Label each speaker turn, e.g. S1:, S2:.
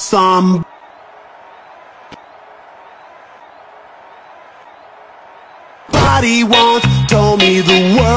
S1: Some Body once told me the word